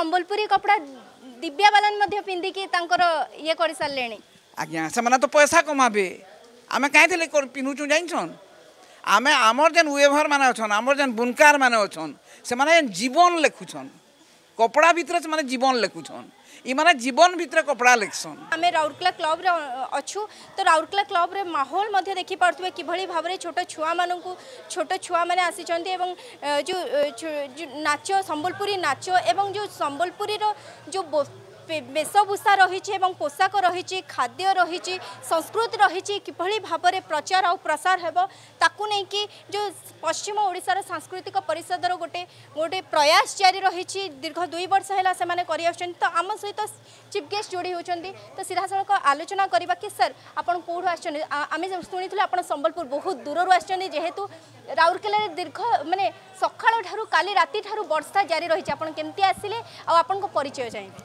সম্বলপুরী কপড়া দিব্যা বালান মধ্যে পিন্ধিকি তাঙ্কর ইয়ে করে সারলে আজ্ঞা সে তো পয়সা কমাবে আমি কাইলে পিন্ধুছু জাইছন আমি আমার যে ওয়েভর মানে অছন আমার যেন বুনকার মানে অছন সে জীবন লেখুছন কপড়া ভিতরে সে জীবন লেখুছন ଏମାନେ ଜୀବନ ଭିତରେ କପଡ଼ା ଲେଖସନ୍ ଆମେ ରାଉରକେଲା କ୍ଲବ୍ରେ ଅଛୁ ତ ରାଉରକେଲା କ୍ଲବ୍ରେ ମାହୋଲ ମଧ୍ୟ ଦେଖିପାରୁଥିବେ କିଭଳି ଭାବରେ ଛୋଟ ଛୁଆମାନଙ୍କୁ ଛୋଟ ଛୁଆମାନେ ଆସିଛନ୍ତି ଏବଂ ଯେଉଁ ନାଚ ସମ୍ବଲପୁରୀ ନାଚ ଏବଂ ଯେଉଁ ସମ୍ବଲପୁରୀର ଯେଉଁ বেশভূষা রয়েছে এবং পোশাক রয়েছে খাদ্য রয়েছে সংস্কৃতি রয়েছে কিভাবে ভাবে প্রচার আ প্রসার হব তাকে নেই যে পশ্চিম ওড়শার সাংস্কৃতিক পরিষদর গোটে গোটে প্রয়াস জারি রয়েছে দীর্ঘ দুই বর্ষ হল সে করে আসছেন তো আম সহ চিফ গেস্ট যোড়ি হচ্ছেন তো সিধাসলখ আলোচনা করা কি স্যার আপনার কোথু আসছেন আমি শুনেছিল আপনার সম্বলপুর বহু দূরর আসছেন যেহেতু রাউরকেলার দীর্ঘ মানে সকাল ঠার কালি রাতি ঠার বর্ষা জারি রয়েছে আপনার কেমতি আসলে আপনার পরিচয় চাইবে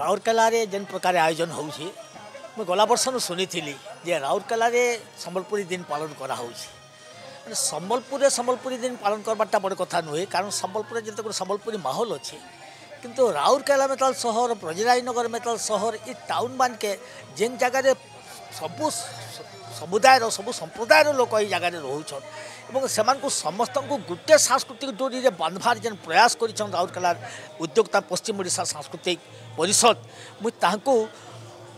ରାଉରକେଲାରେ ଯେନ୍ ପ୍ରକାର ଆୟୋଜନ ହେଉଛି ମୁଁ ଗଲା ବର୍ଷରୁ ଶୁଣିଥିଲି ଯେ ରାଉରକେଲାରେ ସମ୍ବଲପୁରୀ ଦିନ ପାଳନ କରାହେଉଛି ସମ୍ବଲପୁରରେ ସମ୍ବଲପୁରୀ ଦିନ ପାଳନ କରବାରଟା ବଡ଼ କଥା ନୁହେଁ କାରଣ ସମ୍ବଲପୁରରେ ଯେତେବେଳେ ସମ୍ବଲପୁରୀ ମାହୋଲ ଅଛି କିନ୍ତୁ ରାଉରକେଲା মেতাল ସହର ব্রজরাজনগর মেতাল শহর এই টাউন মানকে ଯେନ୍ ଜାଗାରେ ସବୁ ସମୁଦାୟର ସବୁ ସମ୍ପ୍ରଦାୟର ଲୋକ ଏଇ ଜାଗାରେ রোছন এবং সমান কো সমস্ত কো গুত্তে সাংস্কৃতিক জোদি যে বন্ধভার যেন প্রয়াস করিছন রাউত কলা উদ্যোগতা পশ্চিম মড়সা সাংস্কৃতিক পরিষদ মই তাঁকো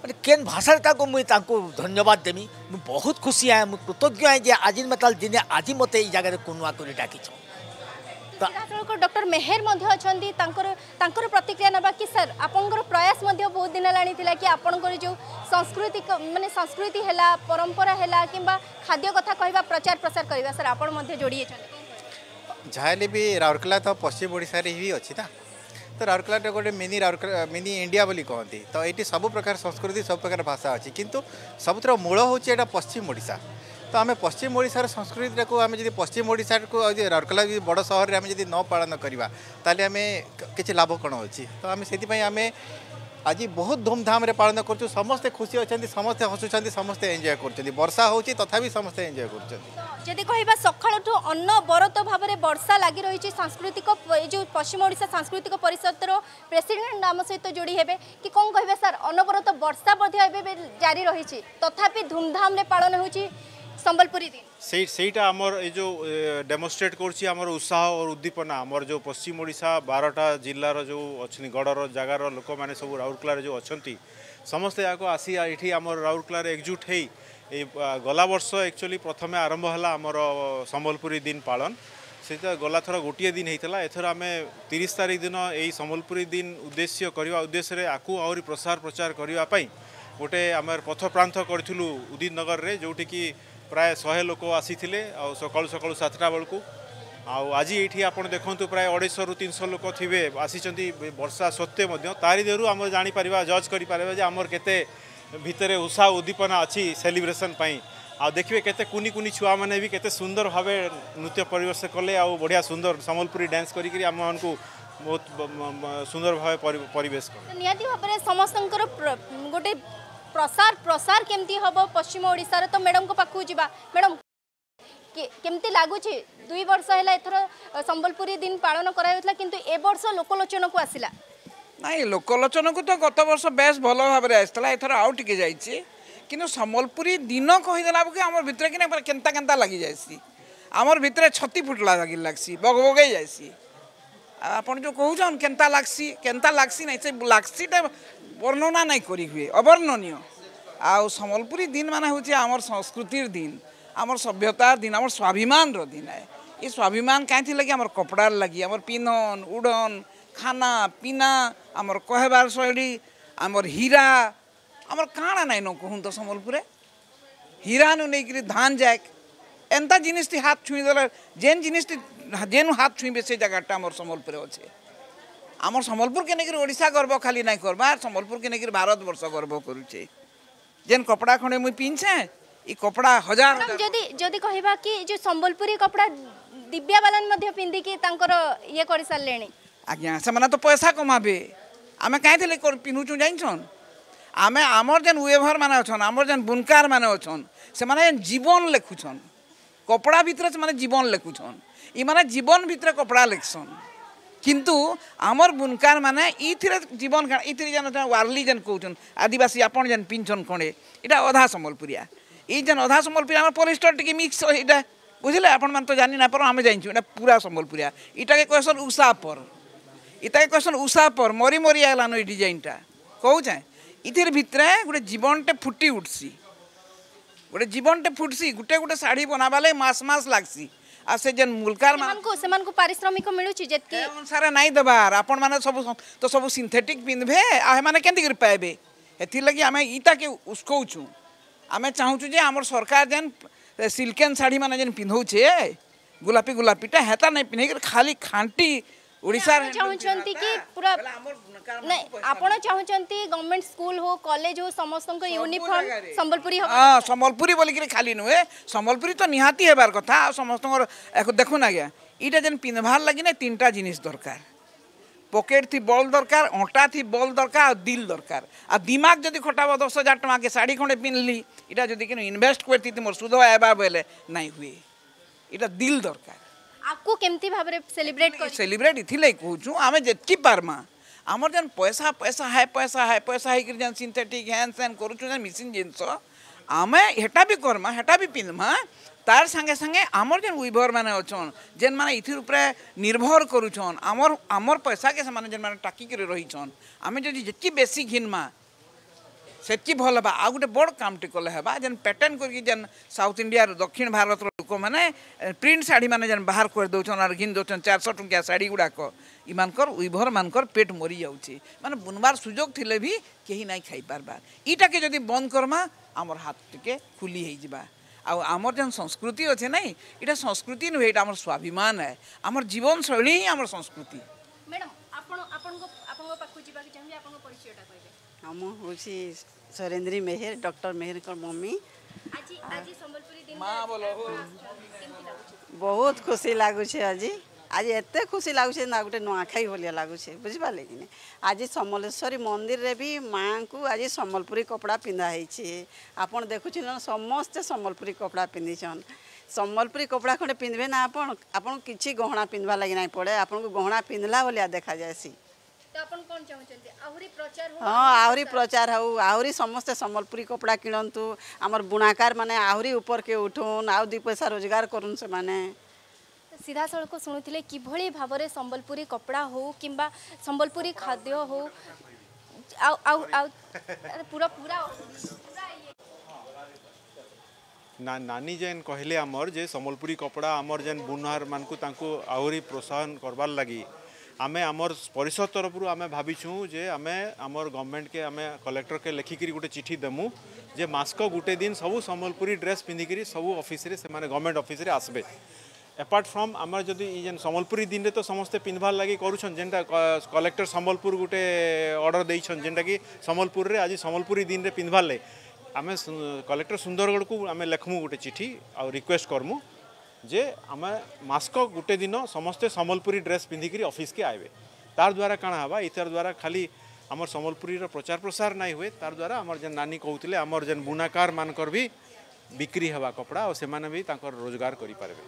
মানে কেন ভাষাটাকে মই তাঁকো ধন্যবাদ দেমি মই বহুত খুশি আ মই কৃতজ্ঞ আ যে আজি মতা দিন আজি মতেই এই জাগারে কোনুয়া করি ডাকিছ ସିଧାସଳଖ ଡକ୍ଟର ମେହେର ମଧ୍ୟ ଅଛନ୍ତି ତାଙ୍କର ତାଙ୍କର ପ୍ରତିକ୍ରିୟା ନେବା କି ସାର୍ ଆପଣଙ୍କର ପ୍ରୟାସ ମଧ୍ୟ ବହୁତ ଦିନ ହେଲାଣି ଥିଲା କି ଆପଣଙ୍କର ଯେଉଁ ସାଂସ୍କୃତିକ ମାନେ ସଂସ୍କୃତି ହେଲା ପରମ୍ପରା ହେଲା କିମ୍ବା ଖାଦ୍ୟ କଥା କହିବା ପ୍ରଚାର ପ୍ରସାର କରିବା ସାର୍ ଆପଣ ମଧ୍ୟ ଯୋଡ଼ି ହେଇଛନ୍ତି ଯାହା ହେଲେ ବି ରାଉରକେଲା ତ ପଶ୍ଚିମ ଓଡ଼ିଶାରେ ହିଁ ଅଛି ନା ତ ରାଉରକେଲାଟା ଗୋଟେ ମିନି ରାଉରକେଲା ମିନି ଇଣ୍ଡିଆ ବୋଲି କହନ୍ତି ତ ଏଇଠି ସବୁ ପ୍ରକାର ସଂସ୍କୃତି ସବୁ ପ୍ରକାର ଭାଷା ଅଛି କିନ୍ତୁ ସବୁଥିର ମୂଳ ହେଉଛି ଏଇଟା ପଶ୍ଚିମ ଓଡ଼ିଶା তো ଆମେ ପଶ୍ଚିମ ଓଡ଼ିଶାର ସଂସ୍କୃତିଟାକୁ ଆମେ ଯଦି ପଶ୍ଚିମ ଓଡ଼ିଶାକୁ ରାଉରକେଲା ବଡ଼ ସହରରେ ଆମେ ଯଦି ନ ପାଳନ କରିବା ତାହେଲେ ଆମେ କିଛି ଲାଭ କ'ଣ ଅଛି ତ ଆମେ ସେଥିପାଇଁ ଆମେ ଆଜି ବହୁତ ଧୁମଧାମରେ ପାଳନ କରୁଛୁ ସମସ୍ତେ ଖୁସି ଅଛନ୍ତି ସମସ୍ତେ ହସୁଛନ୍ତି ସମସ୍ତେ ଏନ୍ଜୟ କରୁଛନ୍ତି ବର୍ଷା ହେଉଛି ତଥାପି ସମସ୍ତେ ଏନ୍ଜୟ କରୁଛନ୍ତି ଯଦି କହିବା ସକାଳଠୁ ଅନବରତ ଭାବରେ ବର୍ଷା ଲାଗି ରହିଛି ସାଂସ୍କୃତିକ ଏ ଯେଉଁ ପଶ୍ଚିମ ଓଡ଼ିଶା ସାଂସ୍କୃତିକ ପରିଷଦର ପ୍ରେସିଡେଣ୍ଟ ଆମ ସହିତ ଯୋଡ଼ି ହେବେ କି କ'ଣ କହିବେ ସାର୍ ଅନବରତ ବର୍ଷା ମଧ୍ୟ ଏବେ ଜାରି ରହିଛି ତଥାପି ଧୁମଧାମରେ ପାଳନ ହେଉଛି সম্বলপুরী দিন সেই সেইটা আমার এই যে ডেমোনস্ট্রেট করছি আমার উৎসাহ ও উদ্দীপনা আমার যে পশ্চিম ওড়িশা বারোটা জেলার যে অনেক গড়র জায়গার লোক মানে সব রাউরকেলার যে অনেক ସମସ୍ତେ ଏହାକୁ ଆସି ଏଠି ଆମର ରାଉରକେଲାରେ ଏକଜୁଟ ହେଇ ଏଇ ଗଲା ବର୍ଷ ଆକ୍ଚୁଆଲି ପ୍ରଥମେ ଆରମ୍ଭ ହେଲା ଆମର ସମ୍ବଲପୁରୀ ଦିନ ପାଳନ ସେଇଟା ଗଲାଥର ଗୋଟିଏ ଦିନ ହେଇଥିଲା ଏଥର ଆମେ ତିରିଶ ତାରିଖ ଦିନ ଏଇ ସମ୍ବଲପୁରୀ ଦିନ ଉଦ୍ଦେଶ୍ୟ କରିବା ଉଦ୍ଦେଶ୍ୟରେ ଆକୁ ଆହୁରି ପ୍ରସାର ପ୍ରଚାର କରିବା ପାଇଁ ଗୋଟେ ଆମର ପଥପ୍ରାନ୍ତ କରିଥିଲୁ ଉଦିତନଗରରେ ଯେଉଁଠିକି ପ୍ରାୟ ଶହେ ଲୋକ ଆସିଥିଲେ ଆଉ ସକାଳୁ ସକାଳୁ ସାତଟା ବେଳକୁ ଆଉ ଆଜି ଏଇଠି ଆପଣ ଦେଖନ୍ତୁ ପ୍ରାୟ ଅଢ଼େଇଶହରୁ ତିନିଶହ ଲୋକ ଥିବେ ଆସିଛନ୍ତି ବର୍ଷା ସତ୍ତ୍ୱେ ମଧ୍ୟ ତାରି ଦେହରୁ ଆମେ ଜାଣିପାରିବା ଜଜ୍ କରିପାରିବା ଯେ ଆମର କେତେ ଭିତରେ ଉତ୍ସାହ ଉଦ୍ଦୀପନା ଅଛି ସେଲିବ୍ରେସନ୍ ପାଇଁ ଆଉ ଦେଖିବେ କେତେ କୁନି କୁନି ଛୁଆମାନେ ବି କେତେ ସୁନ୍ଦର ଭାବେ ନୃତ୍ୟ ପରିବେଶ କଲେ ଆଉ ବଢ଼ିଆ ସୁନ୍ଦର ସମ୍ବଲପୁରୀ ଡ୍ୟାନ୍ସ କରିକିରି ଆମମାନଙ୍କୁ ବହୁତ ସୁନ୍ଦର ଭାବେ ପରିବେଶ କଲେ ନିହାତି ଭାବରେ ସମସ୍ତଙ୍କର ଗୋଟେ প্রসার প্রসার কেমতি হব পশ্চিম ওড়শার তো ম্যাডম পাখু যা ম্যাডম কেমতি লাগুছি দুই বর্ষ হল এথর সম্বলপুরী দিন পালন করা হয়েছিল কিন্তু এ বর্ষ লোকলোচনকু আসিলা নাই লোকলোচনকু তো গত বর্ষ বেশ ভালো ভাবে আসছিল এথর আউ টিকে যাইছি কিন্তু সম্বলপুরী দিন কহিদেলা বেলকে আমার ভিতরে কিনা কেন্তা কেন্তা লাগি যাইছি আমার ভিতরে ছতি ফুটলা লাগি লাগছি বগ বগাই যাইছি ଆପଣ ଯେଉଁ କହୁଛନ୍ କେନ୍ତା ଲାଗ୍ସି କେନ୍ତା ଲାଗ୍ସି ନାଇଁ ସେ ଲାଗ୍ସିଟା বর্ণনা নাই করি হুয়ে অবর্ণনীয় আউ সম্বলপুরী দিন মানে হচ্ছে আমার সংস্কৃতির দিন আমার সভ্যতার দিন আমার স্বাভিমানর দিন এই স্বাভিমান কাইথি লাগে আমার কপড়ার লাগি আমার পিন্ধন উড়ন খানা পিনা আমার কহবার শৈলী আমার হীরা আমার কাଣା নাই ন কহুন তো সম্বলপুরে হীরা নু নেইকি ধান যাক এন্তা জিনিসটি হাত ছুঁই দেলে যেন জিনিসটি যেন হাত ছুঁইবে সেই জায়গাটা আমার সম্বলপুরে অছে আমার সম্বলপুরকে নেই ওড়শা গর্ব খালি নাই করবার সম্বলপুরকে নেই ভারতবর্ষ গর্ব করুছে যেন কপড়া খণ্ডে মুই পিঞ্ছে এই কপড়া হাজার যদি যদি কহবা কি যে সম্বলপুরী কপড়া দিব্যা বালান মধ্যে কি তাঙ্কর ইয়ে করে সারলে আজ্ঞা সেমানে তো পয়সা কমাবে আমি কাই কাইলে পিন্ধুছু জানছন আমি আমার যেন ওয়েভর মানে অছন আমার যেন বুনকার মানে অছন সেমানে যেন জীবন লেখুছন কপড়া ভিতরে সেমানে জীবন লেখুছন ইমানে জীবন ভিতরে কপড়া লেখছন কিন্তু আমার বুনকার মানে ইথিরে জীবন কাণ ইথিরে যেন ওয়ার্লি যেন কৌছন আদিবাসী আপন যেন পিঞ্চন কণে এটা অধা সম্বলপুরিয়া এই যেন অধা সম্বলপুরিয়া আমার পলিস্টর টিকি মিক্স এটা বুঝলে আপন মানে তো জানি না পর আমি জানিছু এটা পুরা সম্বলপুরিয়া এটাকে কয়েছেন উষাপর এটাকে কয়েছেন উষাপর মরি মরি আইলান ওই ডিজাইনটা কৌছে ইথির ভিতরে গোটে জীবনটে ফুটি উঠছি গোটে জীবনটে ফুটছি গোটে গোটে শাড়ি বনাবালে মাস মাস লাগছি आ से मान को से मान को पारिश्रमिक मिलु छि जत के सारे नाइ दबार अपन माने सब तो सब सिंथेटिक पिनबे आ माने केन कर पाएबे एथि लगे आमे ईटा के उसको छु आमे चाहू छु जे हमर सरकार जन सिल्कन साड़ी माने जन पिनहु छे गुलापी गुलापीटा हेता नै पिनहि खाली खांटी ଓଡ଼ିଶା ଚାହୁଁଛନ୍ତି କି ପୁରା ନାଇଁ ଆପଣ ଚାହୁଁଛନ୍ତି ଗଭର୍ଣ୍ଣମେଣ୍ଟ ସ୍କୁଲ ହଉ କଲେଜ ହଉ ସମସ୍ତଙ୍କ ୟୁନିଫର୍ମ ସମ୍ବଲପୁରୀ ହଁ ସମ୍ବଲପୁରୀ ବୋଲିକିରି ଖାଲି ନୁହେଁ ସମ୍ବଲପୁରୀ ତ ନିହାତି ହେବାର କଥା ଆଉ ସମସ୍ତଙ୍କର ଦେଖୁନ୍ ଆଜ୍ଞା ଇଟା ଯେନ୍ ପିନ୍ଧବାର୍ ଲାଗି ନା ତିନିଟା ଜିନିଷ ଦରକାର ପକେଟ୍ ଥି ବଲ୍ ଦରକାର ଅଣ୍ଟା ଥି ବଲ୍ ଦରକାର ଆଉ ଦିଲ୍ ଦରକାର ଆଉ ଦିମାଗ ଯଦି ଖଟାବ ଦଶ ହଜାର ଟଙ୍କାକେ ଶାଢ଼ୀ ଖଣ୍ଡେ ପିନ୍ଧିଲି ଇଟା ଯଦି କିନ୍ତୁ ଇନଭେଷ୍ଟ କରିଥିତି ମୋର ସୁଧ ଆଇବା ବୋଇଲେ ନାଇଁ ହୁଏ ଇଟା ଦିଲ୍ ଦରକାର आपको केमती भाबरे सेलिब्रेट कर सेलिब्रेट इथिले कहूछु आमे जेतकी पारमा आमर जन पैसा पैसा है पैसा है पैसा है कि जन सिंथेटिक हैंड सैन करूछु जन मिसिन जिनस आमे हेटा भी करमा हेटा भी पिंधमा तार संगे संगे आमर जन उइभर माने अछन जेन माने इथिर उपरे निर्भर करूछन आमर आमर पैसा के समान जेन माने टाकी करे रहिछन आमे जदि जेतकी बेसी घिनमा ସେତିକି ଭଲ ହେବା ଆଉ ଗୋଟେ ବଡ଼ କାମଟେ କଲେ ହେବା ଯେନ୍ ପ୍ୟାଟର୍ଣ୍ଣ କରିକି ଯେନ୍ ସାଉଥ୍ ଇଣ୍ଡିଆର ଦକ୍ଷିଣ ଭାରତର ମାନେ ପ୍ରିଣ୍ଟ ଶାଢ଼ୀମାନେ ଯେନ୍ ବାହାର କରିଦେଉଛନ୍ ଆର୍ ଘିନି ଦେଉଛନ୍ ଚାରିଶହ ଟଙ୍କିଆ ଶାଢ଼ୀ ଗୁଡ଼ାକ ଇମାନଙ୍କର ଉଇଭରମାନଙ୍କର ପେଟ ମରିଯାଉଛେ ମାନେ ବୁନବାର ସୁଯୋଗ ଥିଲେ ବି କେହି ନାଇଁ ଖାଇପାର୍ବା ଇଟାକେ ଯଦି ବନ୍ଦ କର୍ମା ଆମର ହାତ ଟିକେ ଖୁଲି ହେଇଯିବା ଆଉ ଆମର ଯେନ୍ ସଂସ୍କୃତି ଅଛେ ନାଇଁ ଏଇଟା ସଂସ୍କୃତି ନୁହେଁ ଏଇଟା ଆମର ସ୍ୱାଭିମାନ ହେ ଆମର ଜୀବନଶୈଳୀ ହିଁ ଆମର ସଂସ୍କୃତି ମୁଁ ହେଉଛି ସରେନ୍ଦ୍ରୀ ମେହେର ଡକ୍ଟର ମେହେରଙ୍କ ମମି ବହୁତ ଖୁସି ଲାଗୁଛି ଆଜି ଆଜି ଏତେ ଖୁସି ଲାଗୁଛି ନା ଗୋଟେ ନୂଆଖାଇ ଭଳିଆ ଲାଗୁଛି ବୁଝିପାରିଲେ କି ନାଇଁ ଆଜି ସମଲେଶ୍ୱରୀ ମନ୍ଦିରରେ ବି ମାଆଙ୍କୁ ଆଜି ସମ୍ବଲପୁରୀ କପଡ଼ା ପିନ୍ଧା ହେଇଛି ଆପଣ ଦେଖୁଛନ୍ତି ନା ସମସ୍ତେ ସମ୍ବଲପୁରୀ କପଡ଼ା ପିନ୍ଧିଛନ୍ ସମ୍ବଲପୁରୀ କପଡ଼ା ଖଣ୍ଡେ ପିନ୍ଧିବେ ନା ଆପଣ ଆପଣଙ୍କୁ କିଛି ଗହଣା ପିନ୍ଧିବା ଲାଗି ନାଇଁ ପଡ଼େ ଆପଣଙ୍କୁ ଗହଣା ପିନ୍ଧିଲା ଭଳିଆ ଦେଖାଯାଏସି ହଁ ଆହୁରି ପ୍ରଚାର ହଉ ଆହୁରି ସମସ୍ତେ ସମ୍ବଲପୁରୀ କପଡ଼ା କିଣନ୍ତୁ ଆମର ବୁଣାକାରମାନେ ଆହୁରି ଉପରକେ ଉଠୁନ୍ ଆଉ ଦୁଇ ପଇସା ରୋଜଗାର କରୁନ୍ ସେମାନେ ସିଧାସଳଖ ଶୁଣୁଥିଲେ କିଭଳି ଭାବରେ ସମ୍ବଲପୁରୀ କପଡ଼ା ହଉ କିମ୍ବା ସମ୍ବଲପୁରୀ ଖାଦ୍ୟ ହଉ ଆଉ ଆଉ ଆଉ ପୁରା ପୁରା ନା ନାନୀ ଯେନ୍ କହିଲେ ଆମର ଯେ ସମ୍ବଲପୁରୀ କପଡ଼ା ଆମର ଯେନ୍ ବୁଣାର ମାନଙ୍କୁ ତାଙ୍କୁ ଆହୁରି ପ୍ରୋତ୍ସାହନ କରବାର୍ ଲାଗି आम आम परिषद तरफ आम भाविछूँ जे आम आम गवर्नमेंट আমি आम कलेक्टर के लिखिकी गोटे चिठी देमु जे मास्क गोटे दिन सब सम्बलपुरी ड्रेस पिंधिक सब अफिस गवर्नमेंट अफिस आसबे এপার্ট ফ্রম আমার যদি ই যে সম্বলপুরী দিনে তো সমস্ত পিঁধবার লাগে করুছেন যেটা কলেক্টর সম্বলপুর গোটে অর্ডর দিয়েছেন যেটা কি সম্বলপুরের আজ সম্বলপুরী দিনে পিঁধবার লাগে আমি কলেক্টর সুন্দরগড় আমি লেখমু গোটে চিঠি আ রিকোয়েস্ট করমু যে ଆମେ ମାସକ ଗୋଟେ ଦିନ ସମସ୍ତେ ସମ୍ବଲପୁରୀ ଡ୍ରେସ୍ ପିନ୍ଧିକିରି ଅଫିସ୍କେ ଆଇବେ ତାର ଦ୍ୱାରା କାଣା ହେବା ଇତାର ଦ୍ୱାରା ଖାଲି ଆମର ସମ୍ବଲପୁରୀର ପ୍ରଚାର ପ୍ରସାର ନାଇଁ ହୁଏ ତାର ଦ୍ୱାରା ଆମର ଯେନ୍ ନାନୀ କହୁଥିଲେ ଆମର ଯେନ୍ ବୁଣାକାରମାନଙ୍କର ବି ବିକ୍ରି ହେବା କପଡ଼ା ଆଉ ସେମାନେ ବି ତାଙ୍କର ରୋଜଗାର କରିପାରିବେ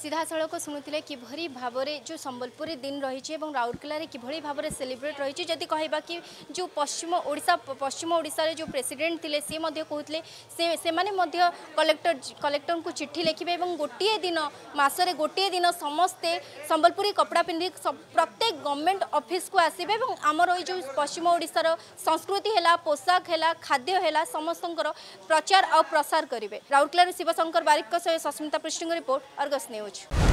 ସିଧାସଳଖ ଶୁଣୁଥିଲେ କିଭଳି ଭାବରେ ଯେଉଁ ସମ୍ବଲପୁରୀ ଦିନ ରହିଛି ଏବଂ ରାଉରକେଲାରେ କିଭଳି ଭାବରେ ସେଲିବ୍ରେଟ୍ ରହିଛି ଯଦି କହିବା କି ଯେଉଁ ପଶ୍ଚିମ ଓଡ଼ିଶା ପଶ୍ଚିମ ଓଡ଼ିଶାରେ ଯେଉଁ ପ୍ରେସିଡେଣ୍ଟ ଥିଲେ ସେ ମଧ୍ୟ କହୁଥିଲେ ସେ ସେମାନେ ମଧ୍ୟ କଲେକ୍ଟର କଲେକ୍ଟରଙ୍କୁ ଚିଠି ଲେଖିବେ ଏବଂ ଗୋଟିଏ ଦିନ ମାସରେ ଗୋଟିଏ ଦିନ ସମସ୍ତେ ସମ୍ବଲପୁରୀ କପଡ଼ା ପିନ୍ଧି ପ୍ରତ୍ୟେକ ଗଭର୍ଣ୍ଣମେଣ୍ଟ ଅଫିସକୁ ଆସିବେ ଏବଂ ଆମର ଏଇ ଯେଉଁ ପଶ୍ଚିମ ଓଡ଼ିଶାର ସଂସ୍କୃତି ହେଲା ପୋଷାକ ହେଲା ଖାଦ୍ୟ ହେଲା ସମସ୍ତଙ୍କର ପ୍ରଚାର ଆଉ ପ୍ରସାର କରିବେ ରାଉରକେଲାରୁ ଶିବଶଙ୍କର ବାରିକଙ୍କ ସହ ସସ୍ମିତା ପୃଷ୍ଟିଙ୍କ ରିପୋର୍ଟ ଅର୍ଗସ୍ ନ୍ୟୁଜ୍ ночь.